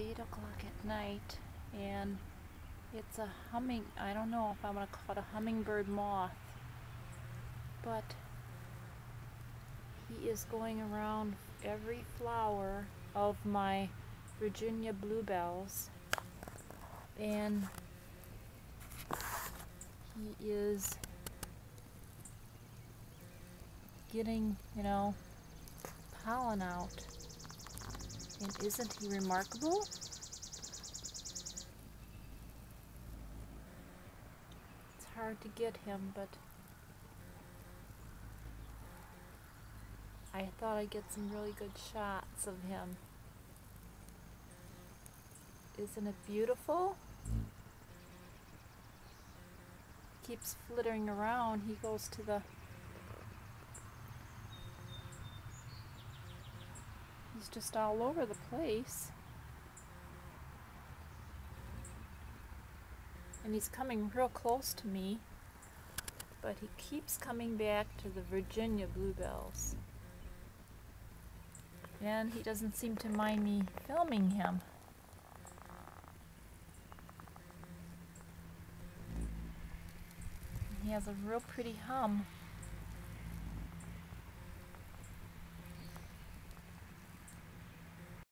8 o'clock at night and it's a humming, I don't know if I'm going to call it a hummingbird moth, but he is going around every flower of my Virginia bluebells and he is getting, you know, pollen out. And isn't he remarkable? It's hard to get him, but I thought I'd get some really good shots of him. Isn't it beautiful? Keeps flittering around. He goes to the He's just all over the place. And he's coming real close to me, but he keeps coming back to the Virginia bluebells. And he doesn't seem to mind me filming him. He has a real pretty hum.